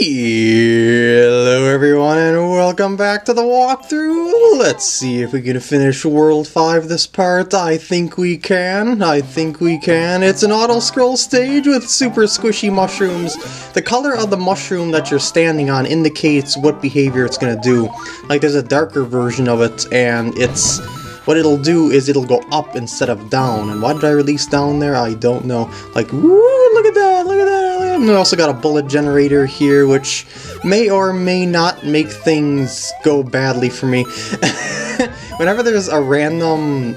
Hello everyone and welcome back to the walkthrough. Let's see if we can finish World 5 this part. I think we can. I think we can. It's an auto-scroll stage with super squishy mushrooms. The color of the mushroom that you're standing on indicates what behavior it's gonna do. Like there's a darker version of it and it's... What it'll do is it'll go up instead of down. And why did I release down there? I don't know. Like, woo, look at that, look at that. And we also got a bullet generator here, which may or may not make things go badly for me. Whenever there's a random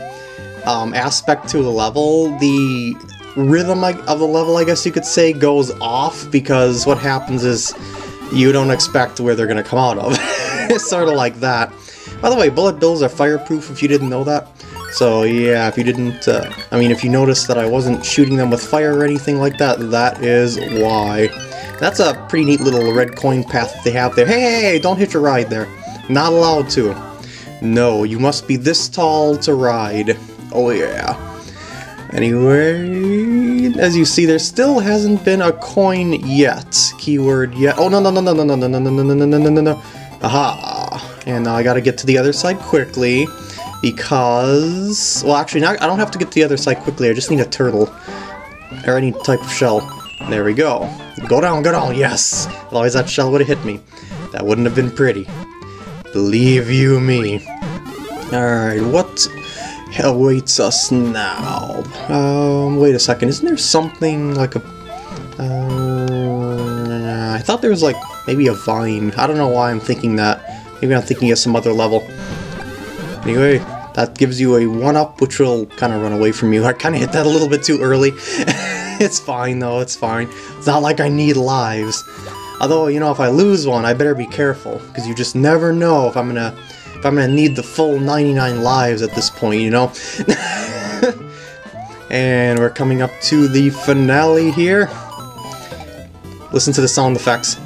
um, aspect to a level, the rhythm of the level, I guess you could say, goes off because what happens is you don't expect where they're going to come out of. it's sort of like that. By the way, bullet bills are fireproof if you didn't know that. So yeah, if you didn't, uh, I mean, if you noticed that I wasn't shooting them with fire or anything like that, that is why. That's a pretty neat little red coin path they have there. Hey, hey, hey, don't hit your ride there. Not allowed to. No, you must be this tall to ride. Oh yeah. Anyway, as you see, there still hasn't been a coin yet. Keyword yet. Oh, no, no, no, no, no, no, no, no, no, no, no, no, no, no. Aha. And now I gotta get to the other side quickly because... Well, actually, now I don't have to get to the other side quickly, I just need a turtle. Or any type of shell. There we go. Go down, go down, yes! Otherwise that shell would have hit me. That wouldn't have been pretty. Believe you me. Alright, what awaits us now? Um, wait a second, isn't there something like a... Uh, I thought there was like, maybe a vine. I don't know why I'm thinking that. Maybe I'm thinking of some other level. Anyway, that gives you a 1-up, which will kind of run away from you. I kind of hit that a little bit too early. it's fine, though, it's fine. It's not like I need lives. Although, you know, if I lose one, I better be careful, because you just never know if I'm gonna if I'm gonna need the full 99 lives at this point, you know? and we're coming up to the finale here. Listen to the sound effects.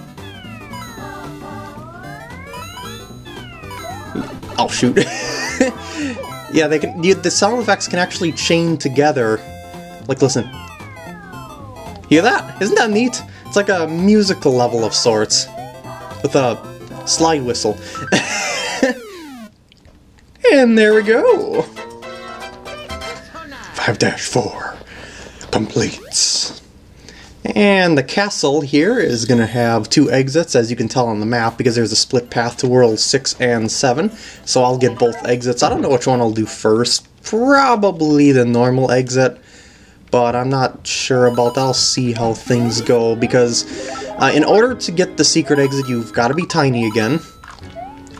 Oh, shoot. Yeah, they can. The sound effects can actually chain together. Like, listen. Hear that? Isn't that neat? It's like a musical level of sorts. With a slide whistle. and there we go! Five dash four completes. And the castle here is going to have two exits, as you can tell on the map, because there's a split path to World 6 and 7. So I'll get both exits. I don't know which one I'll do first. Probably the normal exit, but I'm not sure about that. I'll see how things go, because uh, in order to get the secret exit, you've got to be tiny again.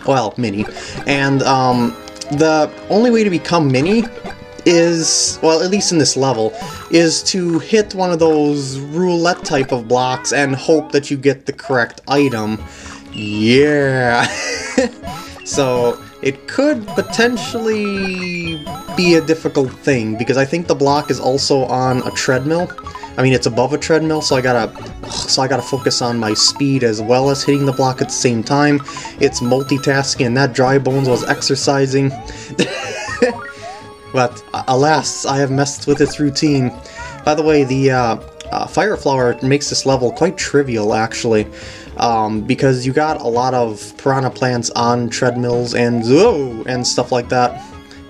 Well, mini. And um, the only way to become mini is, well, at least in this level, is to hit one of those roulette type of blocks and hope that you get the correct item. Yeah! so, it could potentially be a difficult thing, because I think the block is also on a treadmill. I mean, it's above a treadmill, so I gotta so I gotta focus on my speed as well as hitting the block at the same time. It's multitasking, and that dry bones was exercising. But, alas, I have messed with its routine. By the way, the uh, uh, Fire Flower makes this level quite trivial, actually. Um, because you got a lot of piranha plants on treadmills and oh, and stuff like that.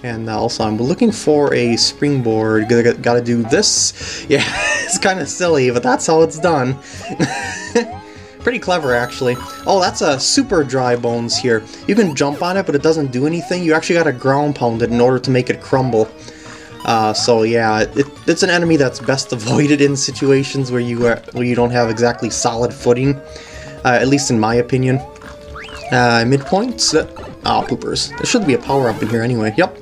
And uh, also, I'm looking for a springboard. Gotta, gotta do this. Yeah, it's kind of silly, but that's how it's done. Pretty clever, actually. Oh, that's a super dry bones here. You can jump on it, but it doesn't do anything. You actually gotta ground pound it in order to make it crumble. Uh, so yeah, it, it's an enemy that's best avoided in situations where you are, where you don't have exactly solid footing. Uh, at least in my opinion. Uh, midpoints? Ah, oh, poopers. There should be a power-up in here anyway. Yep.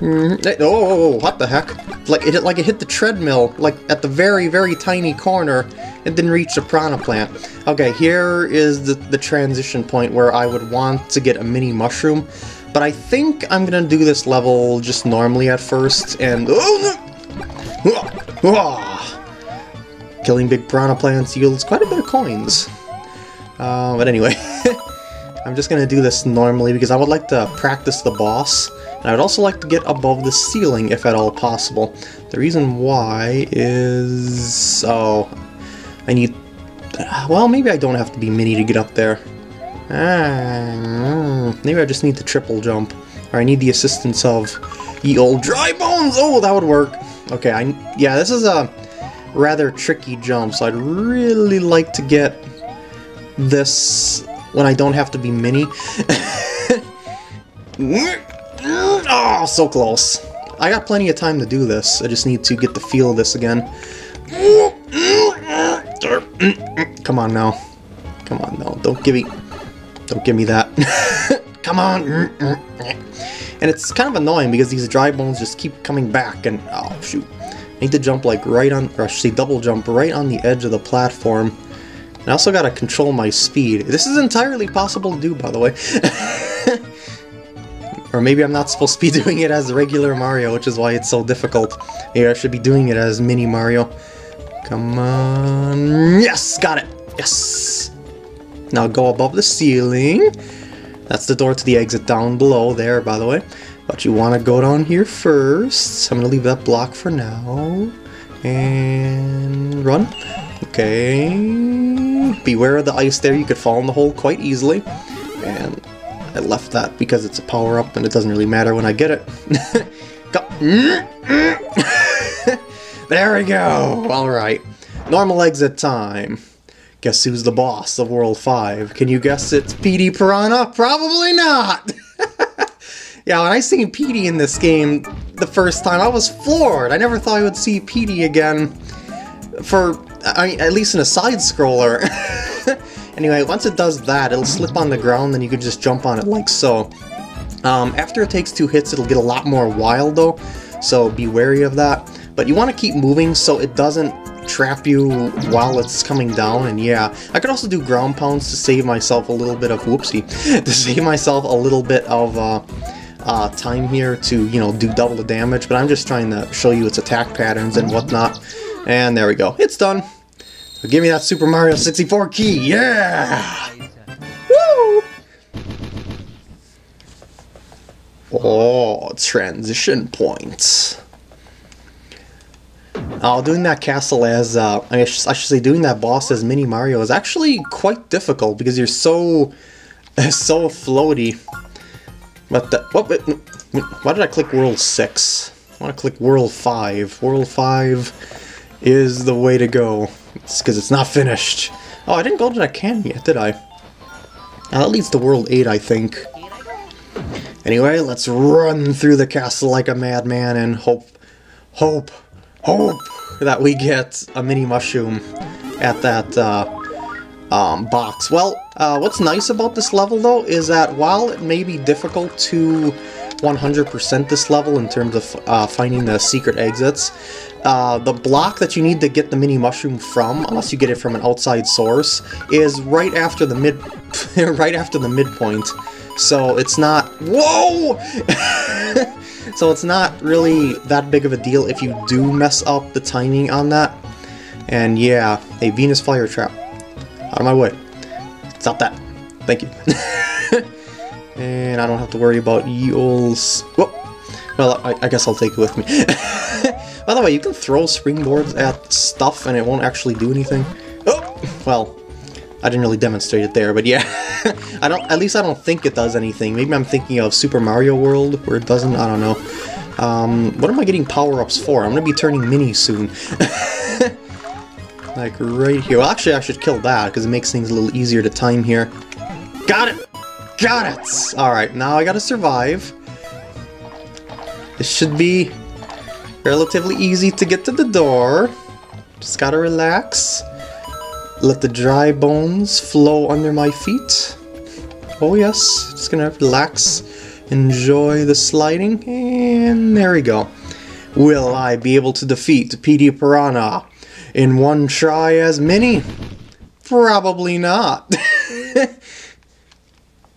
Mm -hmm. Oh, what the heck? Like it, like it hit the treadmill, like at the very, very tiny corner, and then reach the piranha plant. Okay, here is the, the transition point where I would want to get a mini mushroom, but I think I'm gonna do this level just normally at first, and... Oh, no! Killing big piranha plants yields quite a bit of coins. Uh, but anyway, I'm just gonna do this normally because I would like to practice the boss, and I would also like to get above the ceiling if at all possible. The reason why is... oh, I need Well, maybe I don't have to be mini to get up there. Ah, maybe I just need to triple jump. Or I need the assistance of ye old dry bones! Oh, that would work. Okay, I yeah, this is a rather tricky jump, so I'd really like to get this when I don't have to be mini. oh, so close. I got plenty of time to do this. I just need to get the feel of this again. Come on now. Come on, now. Don't give me... Don't give me that. Come on! And it's kind of annoying because these dry bones just keep coming back and... Oh, shoot. I need to jump like right on... Or should say double jump right on the edge of the platform. And I also gotta control my speed. This is entirely possible to do, by the way. or maybe I'm not supposed to be doing it as regular Mario, which is why it's so difficult. Maybe I should be doing it as Mini Mario. Come on. Yes! Got it! Yes! Now go above the ceiling. That's the door to the exit down below there, by the way. But you want to go down here first. I'm going to leave that block for now. And run. Okay. Beware of the ice there. You could fall in the hole quite easily. And I left that because it's a power-up and it doesn't really matter when I get it. go. There we go. All right. Normal exit time. Guess who's the boss of World 5? Can you guess it's Petey Piranha? Probably not! yeah, when I seen Petey in this game the first time, I was floored. I never thought I would see Petey again for, I mean, at least in a side-scroller. anyway, once it does that, it'll slip on the ground, then you can just jump on it like so. Um, after it takes two hits, it'll get a lot more wild though, so be wary of that. But you want to keep moving so it doesn't trap you while it's coming down, and yeah. I could also do ground pounds to save myself a little bit of, whoopsie, to save myself a little bit of uh, uh, time here to, you know, do double the damage, but I'm just trying to show you its attack patterns and whatnot. And there we go. It's done. So give me that Super Mario 64 key, yeah! Woo! Oh, transition points. Oh, doing that castle as, uh, I, should, I should say doing that boss as Mini Mario is actually quite difficult because you're so, so floaty. But, the, what, why did I click World 6? I want to click World 5. World 5 is the way to go. It's because it's not finished. Oh, I didn't go to that canyon yet, did I? Now, that leads to World 8, I think. Anyway, let's run through the castle like a madman and hope, hope, hope that we get a mini mushroom at that uh, um, box. Well, uh, what's nice about this level though is that while it may be difficult to 100% this level in terms of uh, finding the secret exits, uh, the block that you need to get the mini mushroom from, unless you get it from an outside source, is right after the mid, right after the midpoint. So it's not, whoa! So it's not really that big of a deal if you do mess up the timing on that. And yeah, a Venus Fire Trap. Out of my way. Stop that. Thank you. and I don't have to worry about. Whoa. Well, I, I guess I'll take it with me. By the way, you can throw springboards at stuff and it won't actually do anything. Oh! Well, I didn't really demonstrate it there, but yeah. I don't. At least I don't think it does anything. Maybe I'm thinking of Super Mario World, where it doesn't. I don't know. Um, what am I getting power-ups for? I'm gonna be turning mini soon. like right here. Well, actually, I should kill that, because it makes things a little easier to time here. Got it! Got it! Alright, now I gotta survive. This should be relatively easy to get to the door. Just gotta relax. Let the dry bones flow under my feet. Oh yes, just gonna relax, enjoy the sliding, and there we go. Will I be able to defeat Petey Piranha in one try as mini? Probably not.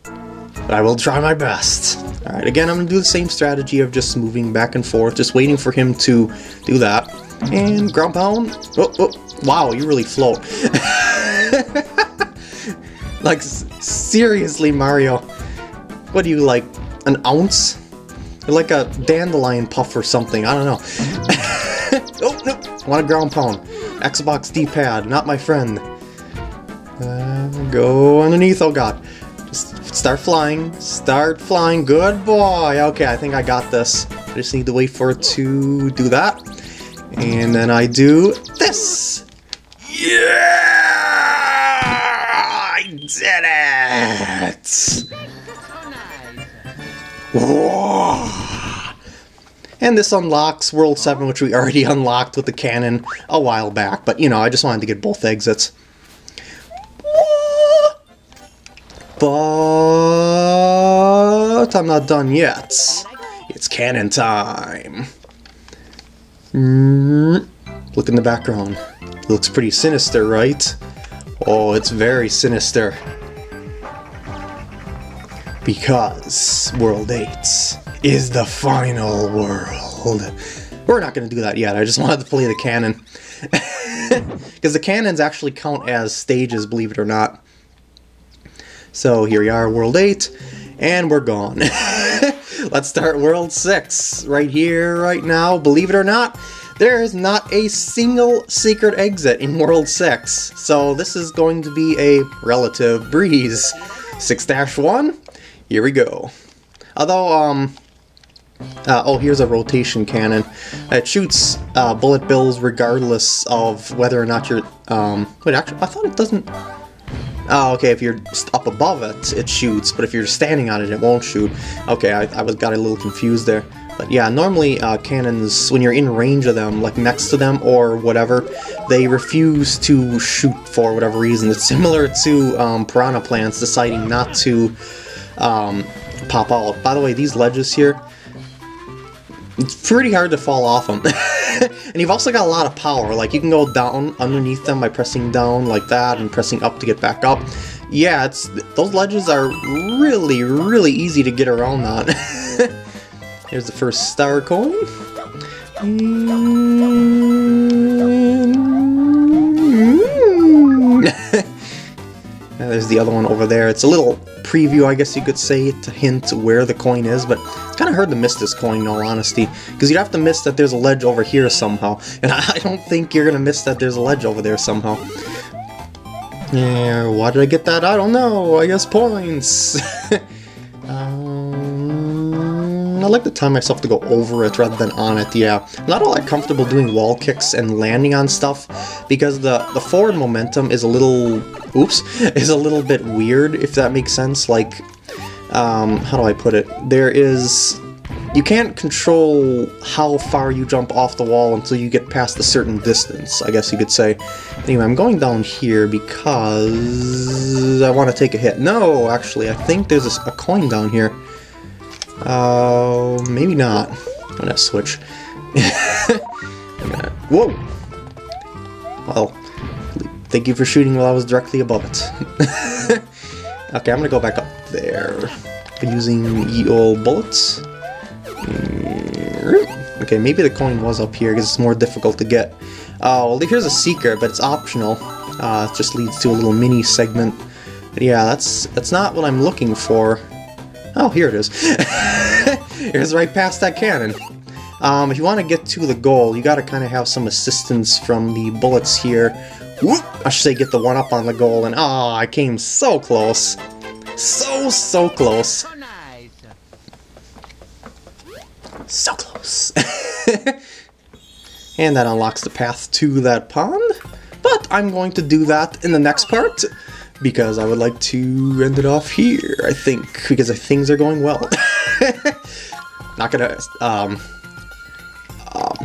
but I will try my best. Alright, again, I'm gonna do the same strategy of just moving back and forth, just waiting for him to do that. And ground pound. Oh, oh, wow, you really float. like, seriously, Mario. What do you like? An ounce? You're like a dandelion puff or something. I don't know. oh, no. I want a ground pound. Xbox D-pad, not my friend. Uh, go underneath, oh god. Just start flying, start flying, good boy. Okay, I think I got this. I just need to wait for it to do that. And then I do this. Yeah! Did it! And this unlocks World 7, which we already unlocked with the cannon a while back. But, you know, I just wanted to get both exits. But I'm not done yet. It's cannon time. Mm, look in the background. Looks pretty sinister, right? Oh, it's very sinister. Because World 8 is the final world. We're not going to do that yet, I just wanted to play the cannon. Because the cannons actually count as stages, believe it or not. So here we are, World 8, and we're gone. Let's start World 6 right here, right now. Believe it or not, there is not a single secret exit in World 6. So this is going to be a relative breeze. 6-1, here we go. Although, um, uh, oh, here's a rotation cannon. It shoots uh, bullet bills regardless of whether or not you're, um, wait, actually, I thought it doesn't, Oh, okay, if you're up above it, it shoots, but if you're standing on it, it won't shoot. Okay, I, I was got a little confused there. But yeah, normally uh, cannons, when you're in range of them, like next to them or whatever, they refuse to shoot for whatever reason. It's similar to um, piranha plants deciding not to um, pop out. By the way, these ledges here, it's pretty hard to fall off them. and you've also got a lot of power. Like, you can go down underneath them by pressing down like that and pressing up to get back up. Yeah, it's those ledges are really, really easy to get around on. Here's the first star coin. Mm. there's the other one over there. It's a little preview, I guess you could say, to hint where the coin is, but it's kind of hard to miss this coin in all honesty, because you'd have to miss that there's a ledge over here somehow, and I don't think you're going to miss that there's a ledge over there somehow. Yeah, why did I get that? I don't know, I guess points. um, I like to time myself to go over it rather than on it, yeah. Not all that comfortable doing wall kicks and landing on stuff, because the, the forward momentum is a little oops, is a little bit weird, if that makes sense. Like, um, how do I put it? There is... You can't control how far you jump off the wall until you get past a certain distance, I guess you could say. Anyway, I'm going down here because I want to take a hit. No, actually, I think there's a, a coin down here. Uh, maybe not. I'm gonna switch. Whoa! Well, Thank you for shooting while I was directly above it. okay, I'm gonna go back up there. Using ye old bullets. Okay, maybe the coin was up here because it's more difficult to get. Oh, well, here's a secret, but it's optional. Uh, it just leads to a little mini segment. But yeah, that's that's not what I'm looking for. Oh, here it is. Here's right past that cannon. Um, if you want to get to the goal, you got to kind of have some assistance from the bullets here Whoop! I should say get the one up on the goal, and ah, oh, I came so close. So, so close. So close. and that unlocks the path to that pond. But I'm going to do that in the next part because I would like to end it off here, I think, because things are going well. Not gonna, um, um,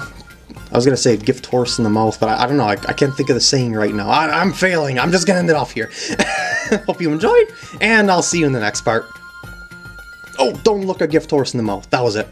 I was gonna say gift horse in the mouth, but I, I don't know. I, I, can't think of the saying right now. I, I'm failing. I'm just gonna end it off here. Hope you enjoyed, and I'll see you in the next part. Oh, don't look a gift horse in the mouth. That was it.